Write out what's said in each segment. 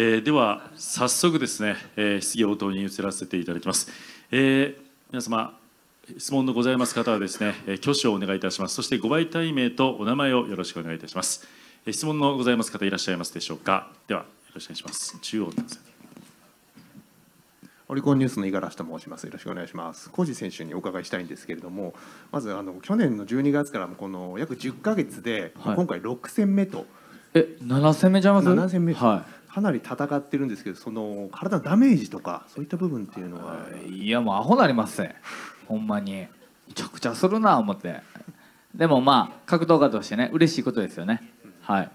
えー、では早速ですね、えー、質疑応答に移らせていただきます、えー、皆様質問のございます方はですね、えー、挙手をお願いいたしますそしてご媒体名とお名前をよろしくお願いいたします、えー、質問のございます方いらっしゃいますでしょうか？ではよろしくお願いします中央のオリコンニュースの五十嵐と申します。よろしくお願いします。小路選手にお伺いしたいんですけれども、まずあの去年の12月からこの約10か月で、はい、今回6戦目と。え、7戦目じゃます？7戦目。はい。かなり戦ってるんですけど、その体のダメージとかそういった部分っていうのは。いやもうアホなりますね。ほんまに。めちゃくちゃするな思って。でもまあ格闘家としてね嬉しいことですよね。はい。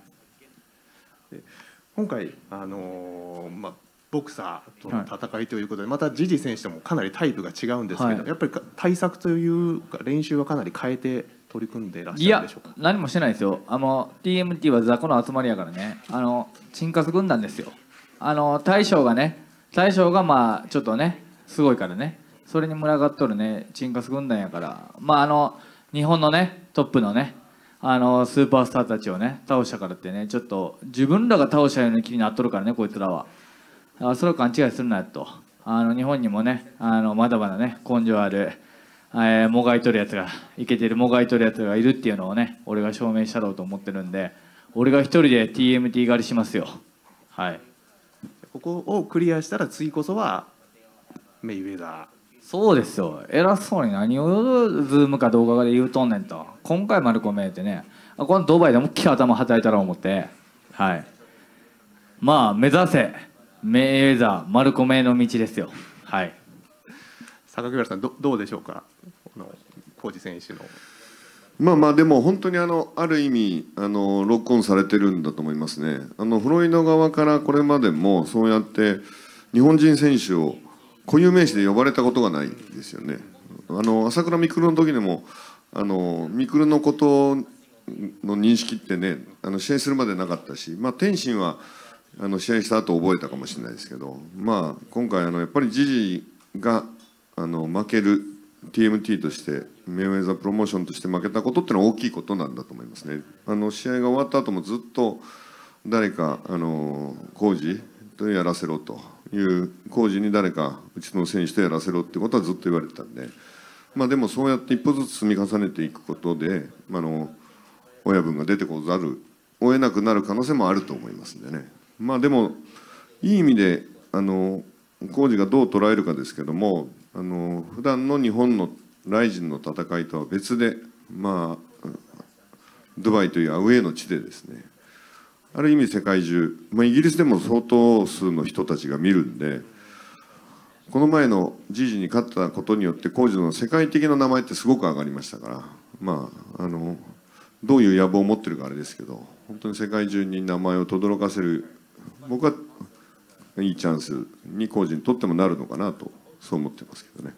今回あのー、まあボクサーとの戦いということで、またジジ選手ともかなりタイプが違うんですけど、はい、やっぱり対策というか練習はかなり変えて取り組んでいらっしゃるでしょうか？何もしてないですよ。あの TMT は雑魚の集まりやからね。あのチンカス軍団ですよ。あの大将がね大将がまあちょっとねすごいからね。それに群がっとるねチンカス軍団やから。まああの日本のねトップのねあのスーパースターたちをね倒したからってねちょっと自分らが倒したような気になっとるからねこいつらは。あそれを勘違いするなと。あの日本にもねあのまだまだね根性ある、えー、もがいとるやつがいけてるもがいとるやつがいるっていうのをね俺が証明したろうと思ってるんで俺が一人で TMT 狩りしますよ。はい。ここをクリアしたら次こそはメイウェザー。そうですよ。偉そうに何を Zoom か動画で言うとんねんと。今回マルコメってねこのドバイで思いっきり頭はたいたら思って。はい。まあ目指せメイウェザーマルコメの道ですよ。はい榊原さんどどうでしょうか？この浩二選手の。まあまあでも本当にあのある意味あのロックオンされてるんだと思いますね。あのフロイド側からこれまでもそうやって日本人選手を固有名詞で呼ばれたことがないですよね。あの朝倉未来の時でもあの未来のことの認識ってねあの試合するまでなかったしまあ天心はあの試合した後覚えたかもしれないですけど、まあ、今回あのやっぱりジジがあの負ける TMT としてメイウェザープロモーションとして負けたことってのは大きいことなんだと思いますね。あの試合が終わった後もずっと誰かあの工事とやらせろという工事に誰かうちの選手とやらせろってことはずっと言われてたんで、まあ、でもそうやって一歩ずつ積み重ねていくことであの親分が出てこざるを得なくなる可能性もあると思いますんでね。まあでもいい意味であの工事がどう捉えるかですけどもあの普段の日本のライジンの戦いとは別でまあドバイというアウェーの地でですねある意味世界中、まあ、イギリスでも相当数の人たちが見るんでこの前のジジに勝ったことによって工事の世界的な名前ってすごく上がりましたからまああのどういう野望を持ってるかあれですけど本当に世界中に名前を轟かせる僕はいいチャンスに工事にとってもなるのかなとそう思ってますけどね。